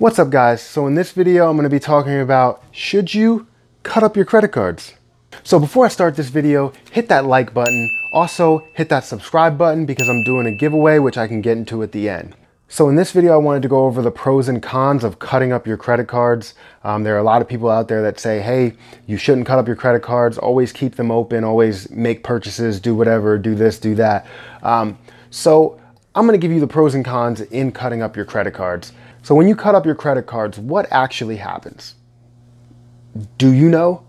What's up guys? So in this video, I'm gonna be talking about should you cut up your credit cards? So before I start this video, hit that like button. Also hit that subscribe button because I'm doing a giveaway, which I can get into at the end. So in this video, I wanted to go over the pros and cons of cutting up your credit cards. Um, there are a lot of people out there that say, hey, you shouldn't cut up your credit cards. Always keep them open, always make purchases, do whatever, do this, do that. Um, so I'm gonna give you the pros and cons in cutting up your credit cards. So when you cut up your credit cards, what actually happens? Do you know?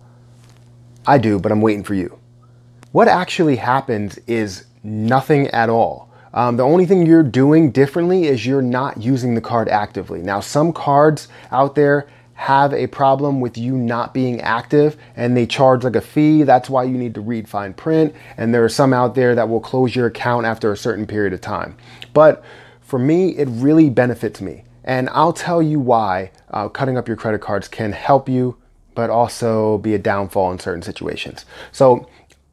I do, but I'm waiting for you. What actually happens is nothing at all. Um, the only thing you're doing differently is you're not using the card actively. Now, some cards out there have a problem with you not being active and they charge like a fee. That's why you need to read fine print. And there are some out there that will close your account after a certain period of time. But for me, it really benefits me. And I'll tell you why uh, cutting up your credit cards can help you, but also be a downfall in certain situations. So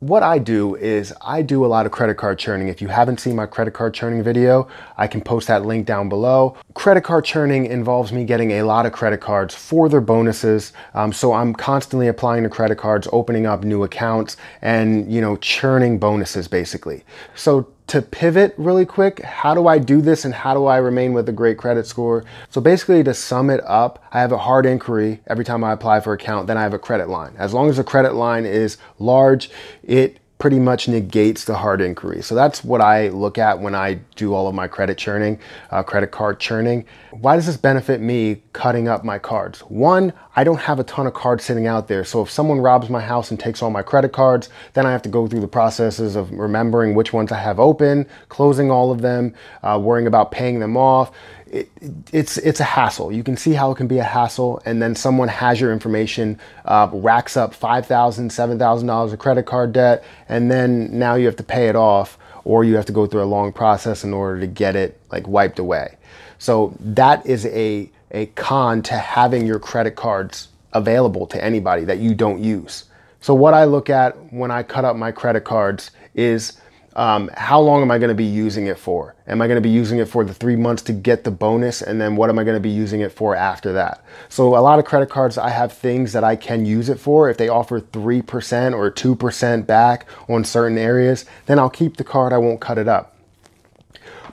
what I do is I do a lot of credit card churning. If you haven't seen my credit card churning video, I can post that link down below. Credit card churning involves me getting a lot of credit cards for their bonuses. Um, so I'm constantly applying to credit cards, opening up new accounts and, you know, churning bonuses basically. So to pivot really quick, how do I do this and how do I remain with a great credit score? So basically to sum it up, I have a hard inquiry every time I apply for account, then I have a credit line. As long as the credit line is large, it pretty much negates the hard inquiry. So that's what I look at when I do all of my credit churning, uh, credit card churning. Why does this benefit me cutting up my cards? One, I don't have a ton of cards sitting out there. So if someone robs my house and takes all my credit cards, then I have to go through the processes of remembering which ones I have open, closing all of them, uh, worrying about paying them off it, it's it's a hassle. You can see how it can be a hassle, and then someone has your information, uh, racks up five thousand, seven thousand dollars of credit card debt, and then now you have to pay it off, or you have to go through a long process in order to get it like wiped away. So that is a a con to having your credit cards available to anybody that you don't use. So what I look at when I cut up my credit cards is um, how long am I going to be using it for? Am I going to be using it for the three months to get the bonus? And then what am I going to be using it for after that? So a lot of credit cards, I have things that I can use it for. If they offer 3% or 2% back on certain areas, then I'll keep the card. I won't cut it up.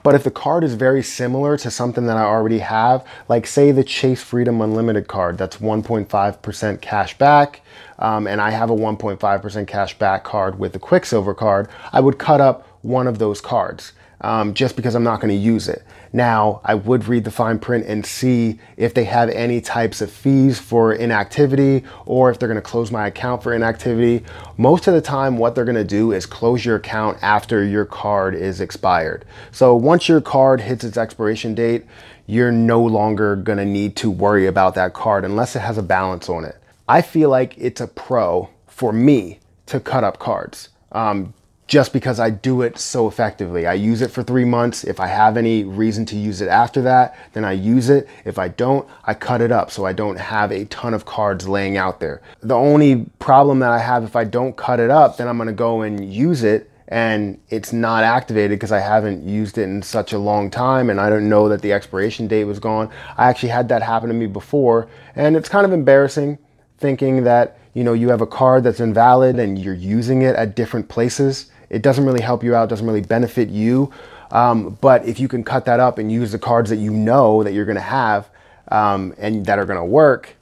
But if the card is very similar to something that I already have, like say the Chase Freedom Unlimited card, that's 1.5% cash back, um, and I have a 1.5% cash back card with the Quicksilver card, I would cut up one of those cards um, just because I'm not going to use it. Now, I would read the fine print and see if they have any types of fees for inactivity or if they're going to close my account for inactivity. Most of the time, what they're going to do is close your account after your card is expired. So once your card hits its expiration date, you're no longer going to need to worry about that card unless it has a balance on it. I feel like it's a pro for me to cut up cards. Um, just because I do it so effectively. I use it for three months. If I have any reason to use it after that, then I use it. If I don't, I cut it up so I don't have a ton of cards laying out there. The only problem that I have if I don't cut it up, then I'm gonna go and use it and it's not activated because I haven't used it in such a long time and I don't know that the expiration date was gone. I actually had that happen to me before and it's kind of embarrassing thinking that you know you have a card that's invalid and you're using it at different places it doesn't really help you out, doesn't really benefit you. Um, but if you can cut that up and use the cards that you know that you're going to have um, and that are going to work,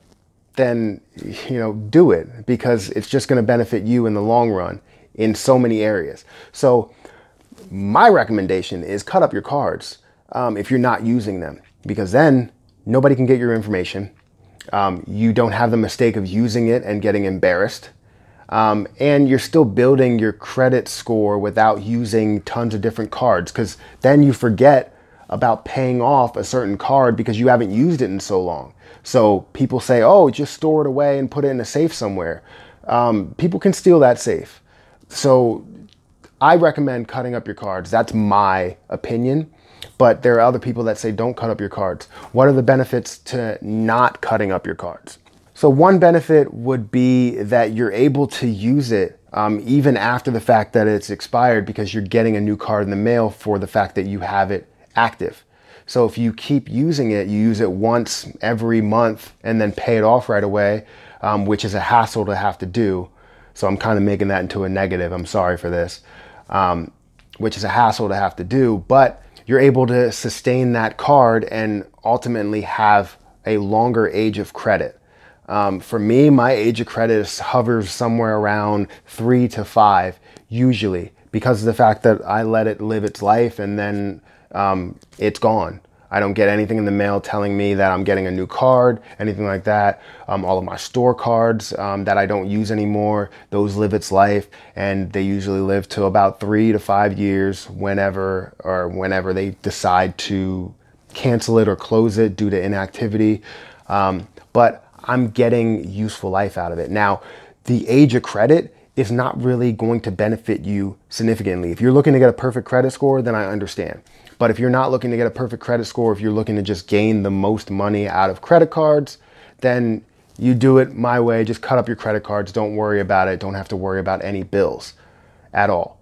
then you know do it because it's just going to benefit you in the long run in so many areas. So my recommendation is cut up your cards um, if you're not using them because then nobody can get your information. Um, you don't have the mistake of using it and getting embarrassed. Um, and you're still building your credit score without using tons of different cards because then you forget about paying off a certain card because you haven't used it in so long. So people say, oh, just store it away and put it in a safe somewhere. Um, people can steal that safe. So I recommend cutting up your cards. That's my opinion. But there are other people that say don't cut up your cards. What are the benefits to not cutting up your cards? So one benefit would be that you're able to use it um, even after the fact that it's expired because you're getting a new card in the mail for the fact that you have it active. So if you keep using it, you use it once every month and then pay it off right away, um, which is a hassle to have to do. So I'm kind of making that into a negative. I'm sorry for this, um, which is a hassle to have to do, but you're able to sustain that card and ultimately have a longer age of credit. Um, for me, my age of credit hovers somewhere around three to five, usually, because of the fact that I let it live its life and then um, it's gone. I don't get anything in the mail telling me that I'm getting a new card, anything like that. Um, all of my store cards um, that I don't use anymore, those live its life and they usually live to about three to five years whenever or whenever they decide to cancel it or close it due to inactivity. Um, but I'm getting useful life out of it. Now, the age of credit is not really going to benefit you significantly. If you're looking to get a perfect credit score, then I understand. But if you're not looking to get a perfect credit score, if you're looking to just gain the most money out of credit cards, then you do it my way. Just cut up your credit cards. Don't worry about it. Don't have to worry about any bills at all.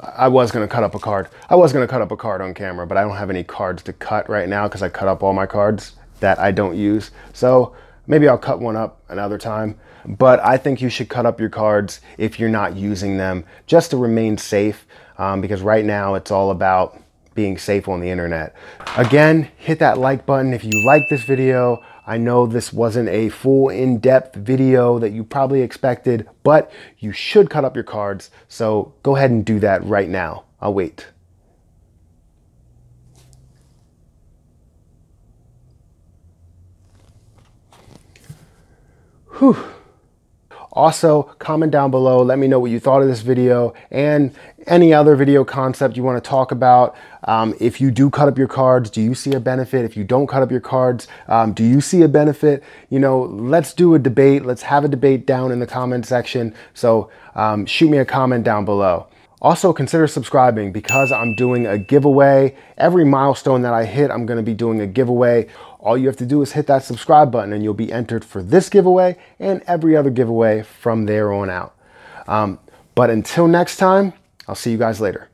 I was going to cut up a card. I was going to cut up a card on camera, but I don't have any cards to cut right now because I cut up all my cards that I don't use. So maybe I'll cut one up another time. But I think you should cut up your cards if you're not using them just to remain safe um, because right now it's all about being safe on the internet. Again, hit that like button if you like this video. I know this wasn't a full in-depth video that you probably expected, but you should cut up your cards. So go ahead and do that right now. I'll wait. Whew. Also, comment down below, let me know what you thought of this video and any other video concept you want to talk about. Um, if you do cut up your cards, do you see a benefit? If you don't cut up your cards, um, do you see a benefit? You know, let's do a debate. Let's have a debate down in the comment section. So um, shoot me a comment down below. Also consider subscribing because I'm doing a giveaway. Every milestone that I hit, I'm gonna be doing a giveaway. All you have to do is hit that subscribe button and you'll be entered for this giveaway and every other giveaway from there on out. Um, but until next time, I'll see you guys later.